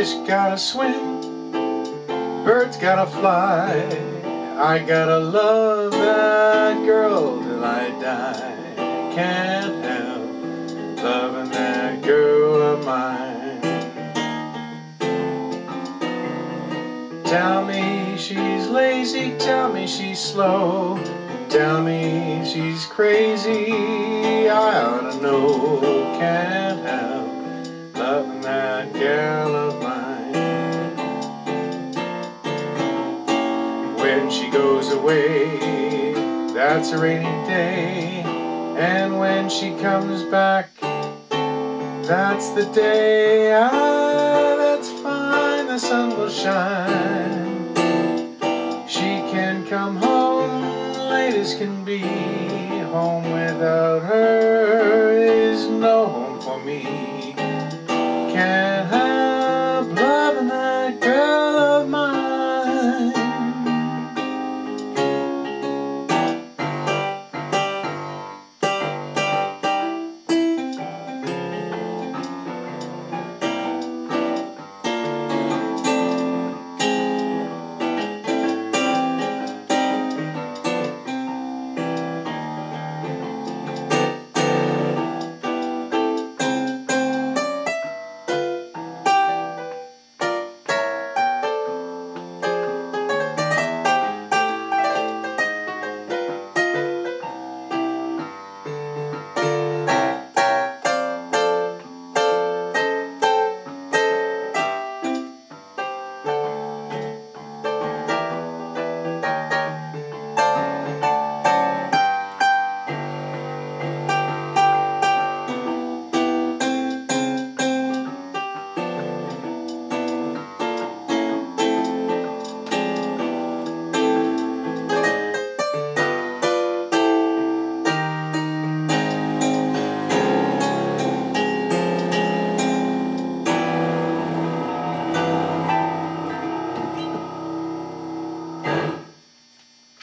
Fish gotta swim, birds gotta fly. I gotta love that girl till I die. Can't help loving that girl of mine. Tell me she's lazy, tell me she's slow. Tell me she's crazy, I ought to know. Can't help loving that girl of mine. Goes away, that's a rainy day. And when she comes back, that's the day. Ah, that's fine, the sun will shine. She can come home late as can be. Home without her is no home for me. Can't